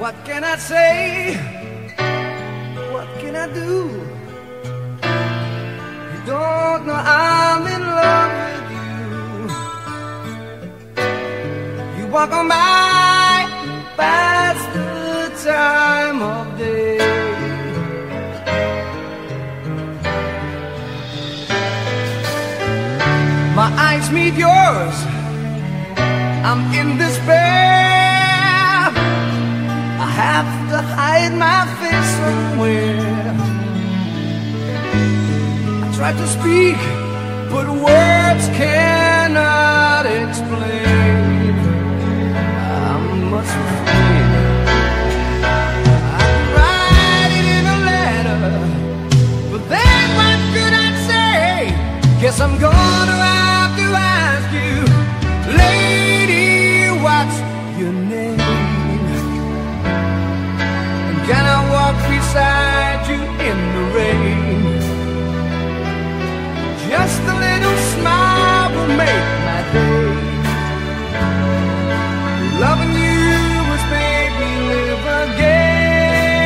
What can I say? What can I do? You don't know I'm in love with you. You walk on by, past the time of day. My eyes meet yours. I'm in despair. Have to hide my face somewhere. I try to speak, but words cannot explain. Can I walk beside you in the rain? Just a little smile will make my day. Loving you has made me live again.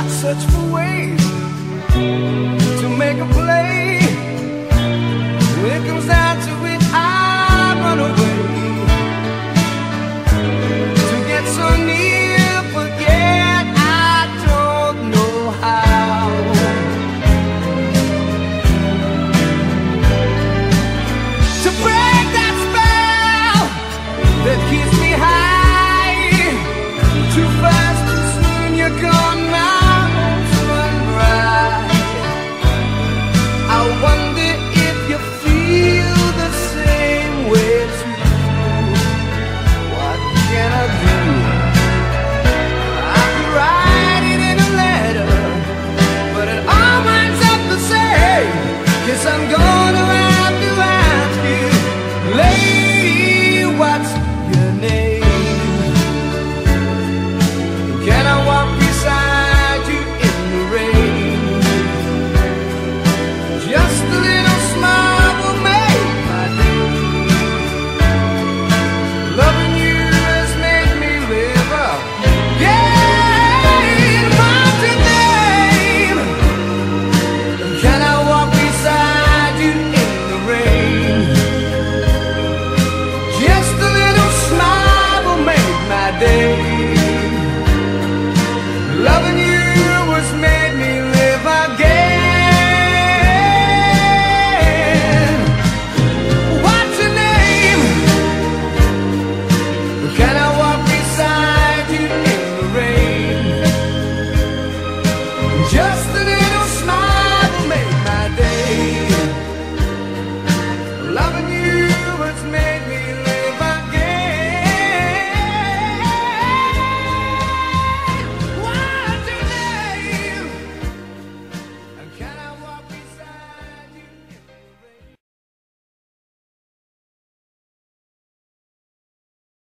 I search for ways to make a play. When it comes down to